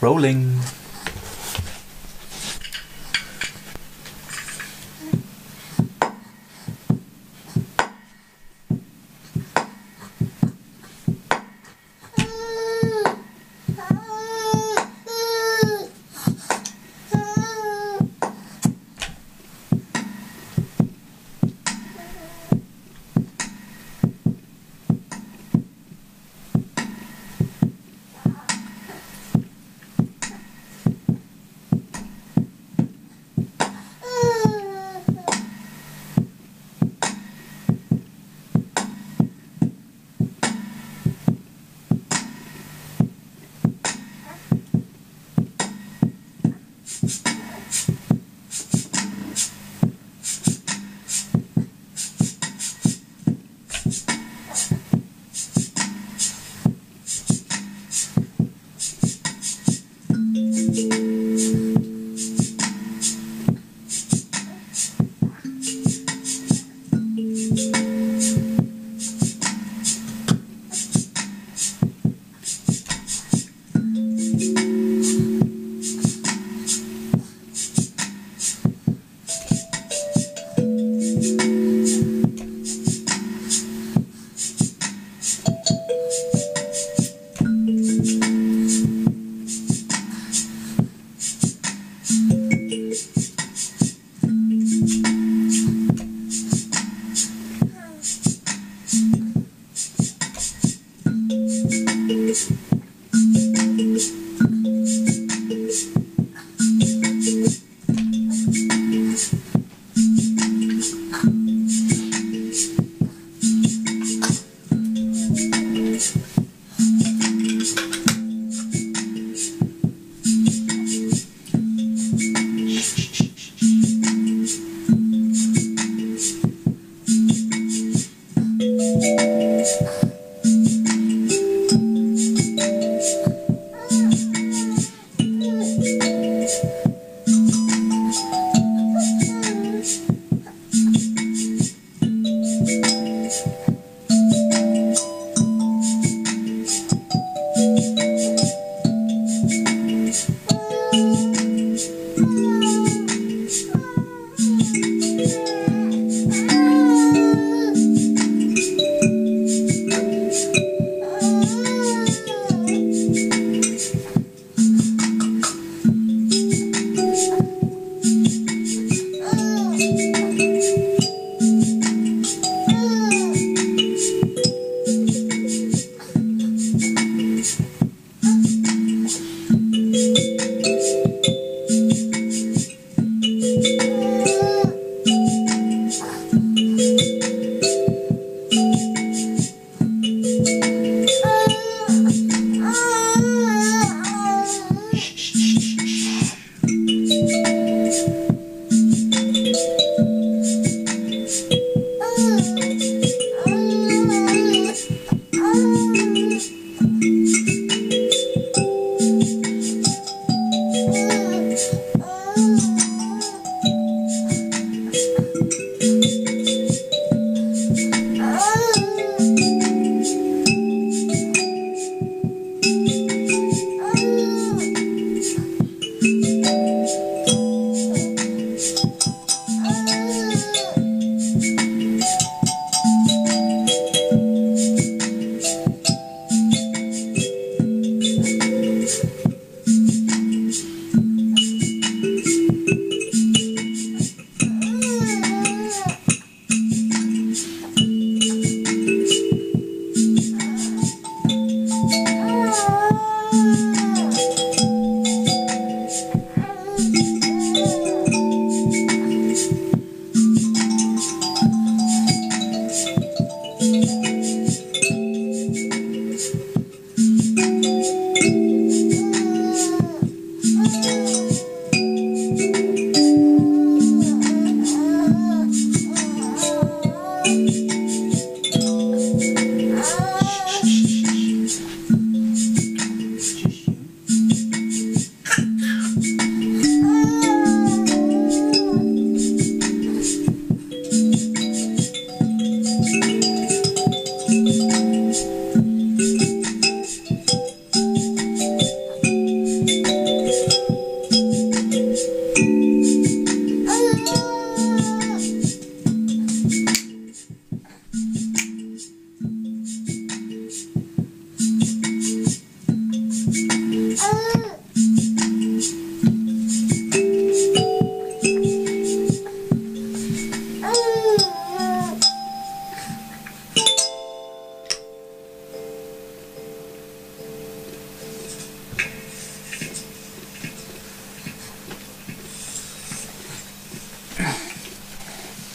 Rolling.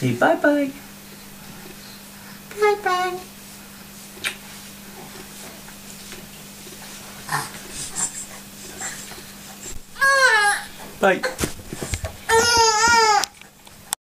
Say bye bye. Bye bye. Bye.